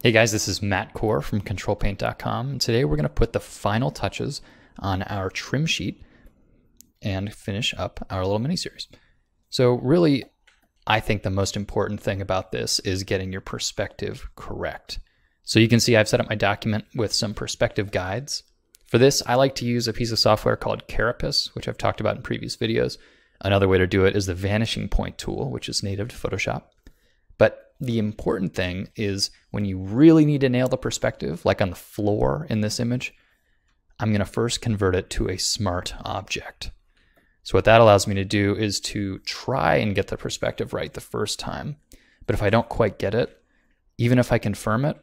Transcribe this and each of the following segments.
Hey guys, this is Matt Kohr from CtrlPaint.com. And today we're going to put the final touches on our trim sheet and finish up our little mini series. So really, I think the most important thing about this is getting your perspective correct. So you can see I've set up my document with some perspective guides. For this, I like to use a piece of software called Carapace, which I've talked about in previous videos. Another way to do it is the vanishing point tool, which is native to Photoshop. The important thing is when you really need to nail the perspective, like on the floor in this image, I'm going to first convert it to a smart object. So what that allows me to do is to try and get the perspective right the first time. But if I don't quite get it, even if I confirm it,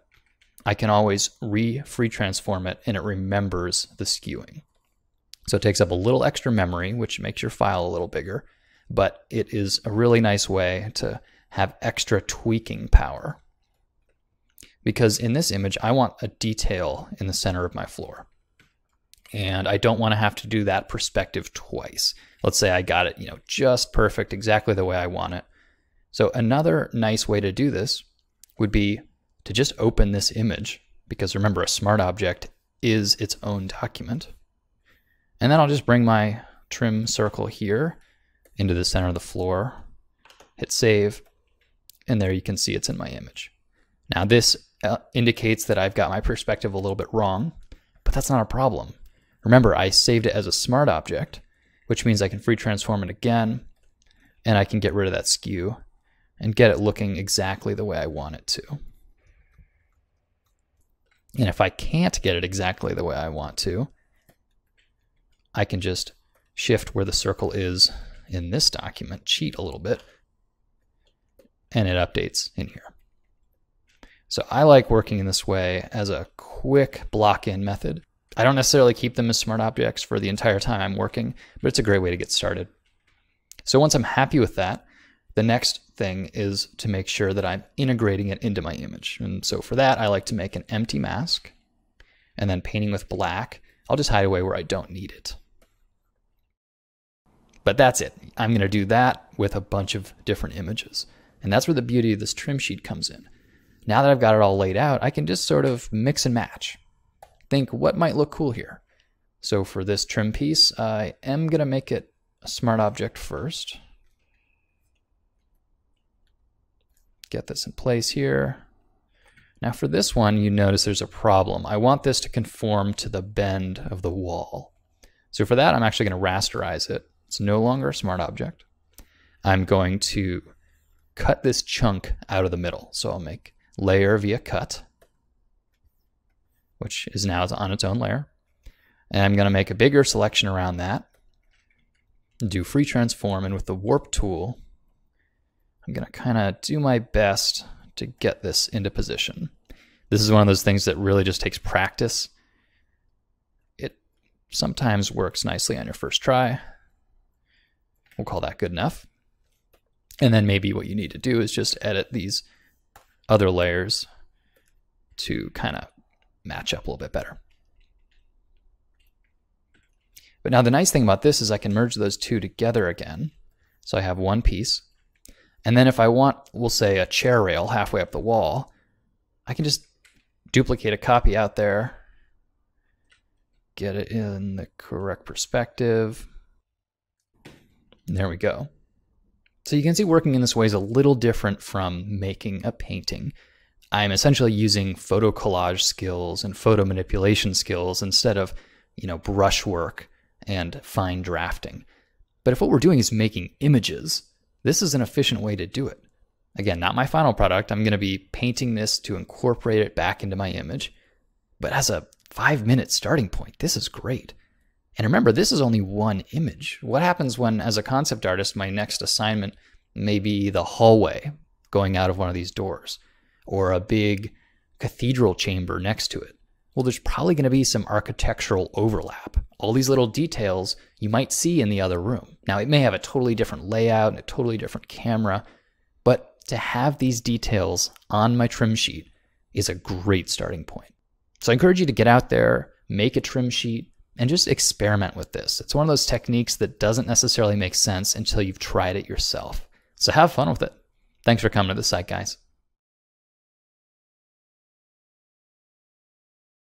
I can always re-free transform it and it remembers the skewing. So it takes up a little extra memory, which makes your file a little bigger, but it is a really nice way to have extra tweaking power. Because in this image, I want a detail in the center of my floor. And I don't want to have to do that perspective twice. Let's say I got it, you know, just perfect, exactly the way I want it. So another nice way to do this would be to just open this image, because remember, a smart object is its own document. And then I'll just bring my trim circle here into the center of the floor, hit save, and there you can see it's in my image. Now this uh, indicates that I've got my perspective a little bit wrong, but that's not a problem. Remember, I saved it as a smart object, which means I can free transform it again, and I can get rid of that skew and get it looking exactly the way I want it to. And if I can't get it exactly the way I want to, I can just shift where the circle is in this document, cheat a little bit, and it updates in here. So I like working in this way as a quick block-in method. I don't necessarily keep them as smart objects for the entire time I'm working, but it's a great way to get started. So once I'm happy with that, the next thing is to make sure that I'm integrating it into my image. And so for that, I like to make an empty mask and then painting with black. I'll just hide away where I don't need it. But that's it. I'm going to do that with a bunch of different images. And that's where the beauty of this trim sheet comes in. Now that I've got it all laid out, I can just sort of mix and match. Think what might look cool here. So for this trim piece, I am going to make it a smart object first. Get this in place here. Now for this one, you notice there's a problem. I want this to conform to the bend of the wall. So for that, I'm actually going to rasterize it. It's no longer a smart object. I'm going to cut this chunk out of the middle. So I'll make layer via cut, which is now on its own layer. And I'm going to make a bigger selection around that. Do free transform, and with the warp tool, I'm going to kind of do my best to get this into position. This is one of those things that really just takes practice. It sometimes works nicely on your first try. We'll call that good enough. And then maybe what you need to do is just edit these other layers to kind of match up a little bit better. But now the nice thing about this is I can merge those two together again. So I have one piece. And then if I want, we'll say a chair rail halfway up the wall, I can just duplicate a copy out there, get it in the correct perspective. And there we go. So you can see working in this way is a little different from making a painting. I'm essentially using photo collage skills and photo manipulation skills instead of, you know, brushwork and fine drafting. But if what we're doing is making images, this is an efficient way to do it. Again, not my final product. I'm going to be painting this to incorporate it back into my image. But as a five minute starting point, this is great. And remember, this is only one image. What happens when, as a concept artist, my next assignment may be the hallway going out of one of these doors or a big cathedral chamber next to it? Well, there's probably going to be some architectural overlap. All these little details you might see in the other room. Now, it may have a totally different layout and a totally different camera, but to have these details on my trim sheet is a great starting point. So I encourage you to get out there, make a trim sheet, and just experiment with this. It's one of those techniques that doesn't necessarily make sense until you've tried it yourself. So have fun with it. Thanks for coming to the site, guys.